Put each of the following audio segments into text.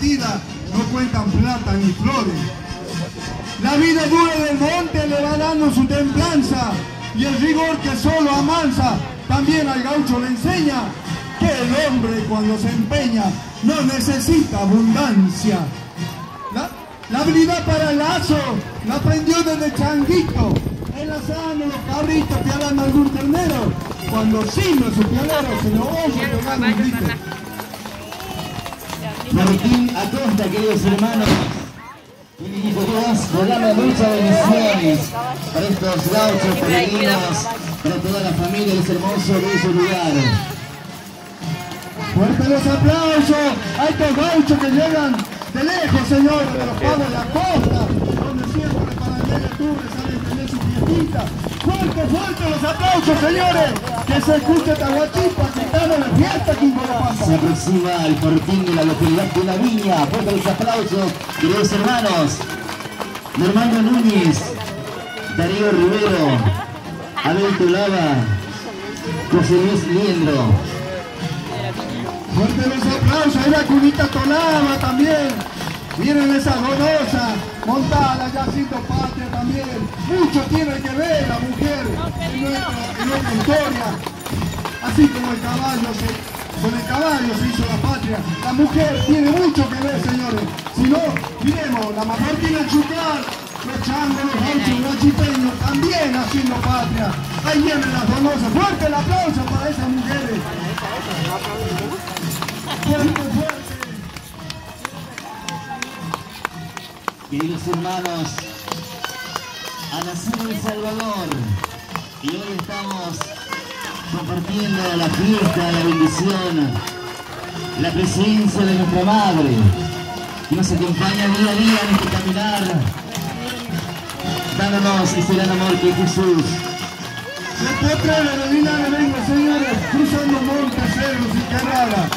no cuentan plata ni flores. La vida dura del monte le va dando su templanza y el rigor que solo amansa también al gaucho le enseña que el hombre cuando se empeña no necesita abundancia. La, habilidad para el lazo la aprendió desde changuito, enlazando los cabritos que harán algún ternero, cuando sin su pialero se lo oye pegando un grito. Martín Acosta, queridos hermanos. Y Dios, regala muchas bendiciones para estos gauchos peregrinos, para toda la familia de ese hermoso, bello lugar. Fuerte los aplausos a estos gauchos que llegan de lejos, señores, de los pagos de la costa, donde siempre para el mes de octubre salen a tener su fiestita. Fuerte, fuerte los aplausos, señores, que se escuche Tahuachipa, que estamos en la fiesta aquí en Se aproxima el fortín de la localidad de La Viña. Fuerte los aplausos, queridos hermanos. Normando Núñez, Darío Rivero, Abel Tulaba, José Luis Liendro. Fuerte los aplausos, hay la cunita Tolama también. Miren esa gonosa, montada ya siendo patria también. Mucho tiene que ver la mujer en nuestra, historia. Así como el caballo, con el caballo se hizo la patria. La mujer tiene mucho que ver, señores. Si no, miremos, la mamá tiene chucar, los changos, los gauchos, los chipeños, también haciendo patria. Ahí vienen las donosas. Fuerte el aplauso para esas mujeres. Queridos hermanos, ha nacido El Salvador y hoy estamos compartiendo la fiesta, la bendición, la presencia de nuestra Madre que nos acompaña día a día en este caminar, dándonos ese gran amor que Jesús. Después de la vengo, señores, cruzando montes, cerros y carradas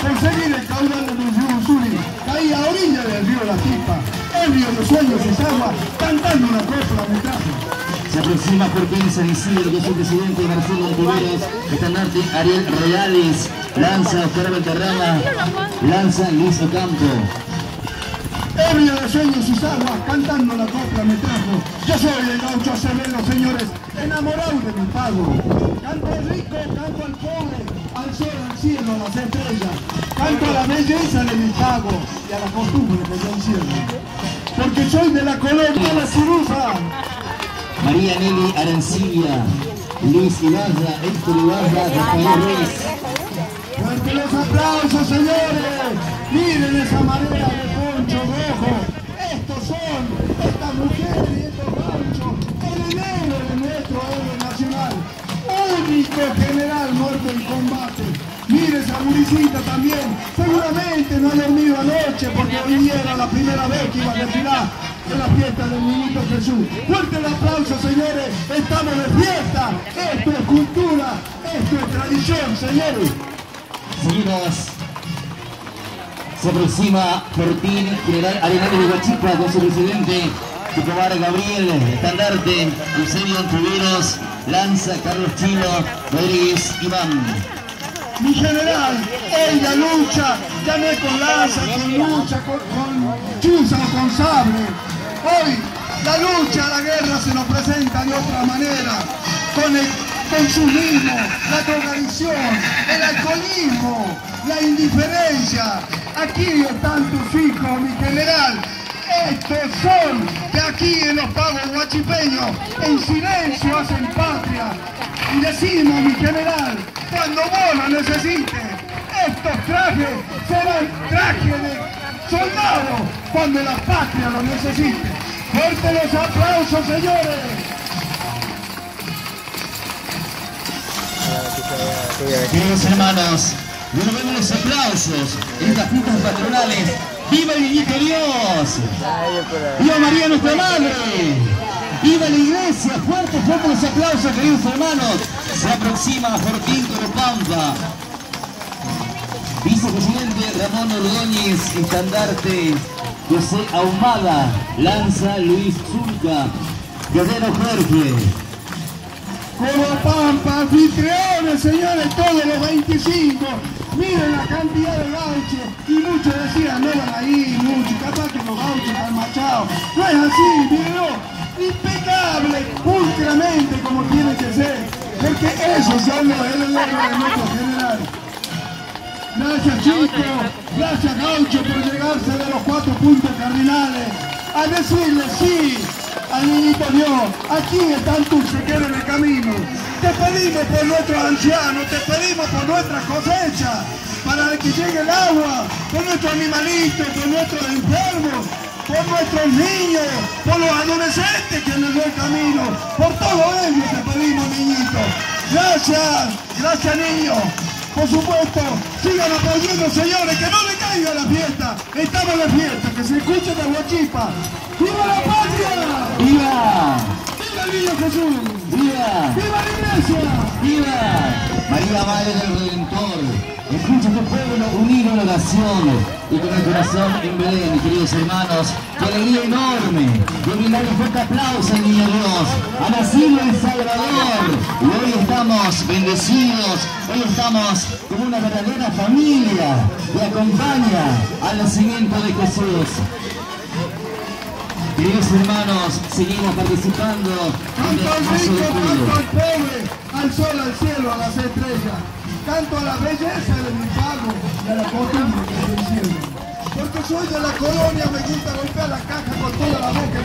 conseguir el caudal de los ríos caí a orilla del río La Tipa, el río de sueños y agua, cantando una copla me trajo. Se aproxima por fin San Isidro, que es el presidente Marcelo Ontiveros, estandarte Ariel Reales, lanza Oscar Valterrama, lanza Luis Ocampo. Ebrio de sueños y aguas, cantando la copla me trajo. Yo soy el gaucho Acevedo, señores, enamorado de mi pago. Canto al rico, canto al pobre, al sol, al cielo, a las estrellas. Canto a la belleza de mi pago y a la costumbre que yo encierro. Porque soy de la colonia de la ciruja. María Nelly Arancilla, Luis Ibarra, Héctor Ibarra, Rafael Ruiz. Fuerte los aplausos, señores. Miren esa marea de poncho rojo. Estos son, estas mujeres y estos gauchos, el héroe de nuestro héroe nacional. Único general muerto en combate. También. Seguramente no ha dormido anoche porque hoy era la primera vez que iba a desfilar en la fiesta del Niñito Jesús. Fuerte el aplauso, señores. Estamos de fiesta. Esto es cultura. Esto es tradición, señores. Seguimos se aproxima Fortín, General Arenal de Guachipa con su presidente Tucumar Gabriel, estandarte, Eusebio Antuberos, Lanza, Carlos Chino, Rodríguez Iván. Mi general, hoy la lucha ya no es con lanza, con lucha, con, con o con sable. Hoy la lucha, la guerra se nos presenta de otra manera, con el consumismo, la drogadicción, el alcoholismo, la indiferencia. Aquí están tus hijos, mi general. Estos son de aquí en los pagos guachipeños, en silencio hacen patria. Y decimos, mi general, cuando vos lo necesites, estos trajes serán trajes de soldados cuando la patria lo necesite. Fuerte los aplausos, señores. Queridos hermanos, vemos los aplausos en estas fiestas patronales. ¡Viva el niñito Dios! ¡Viva María nuestra Madre! ¡Viva la iglesia! ¡Fuerte, fuerte los aplausos, queridos hermanos! Se aproxima Fortín Pampa. Vicepresidente Ramón Ordóñez, estandarte José Ahumada, Lanza Luis Zulca, Guerrero Jorge. Pampa, anfitriones, señores, todos los 25. Miren la cantidad de gauchos y muchos decían no van a ir no es así, mírenlo, impecable, pulcramente como tiene que ser, porque esos son los herederos de nuestro general. Gracias Chico, gracias Gaucho por llegarse de los cuatro puntos cardinales, a decirle sí al niñito Dios, aquí están tus sequeros en el camino. Te pedimos por nuestros ancianos, te pedimos por nuestra cosecha, para que llegue el agua, por nuestros animalitos, por nuestros enfermos, por nuestros niños, por los adolescentes que nos el camino, por todo ello te pedimos, niñito. Gracias, gracias niños. Por supuesto, sigan apoyando, señores, que no le caiga la fiesta. Estamos de fiesta, que se escuche de Huachipa. ¡Viva la patria! ¡Viva! ¡Viva el niño Jesús! ¡Viva! ¡Viva la iglesia! ¡Viva! María Madre del Redentor. Y con el corazón en Belén, queridos hermanos. ¡Qué alegría enorme! ¡Qué brindar un fuerte aplauso Niño Dios! ¡Ha nacido el Salvador! Y hoy estamos bendecidos, hoy estamos como una verdadera familia que acompaña al nacimiento de Jesús. Queridos hermanos, seguimos participando en el al paso al pobre, al sol, al cielo, a las estrellas. Canto a la belleza de mi pago y la costumbre. Porque soy de la colonia, me gusta golpear la caja con toda la boca.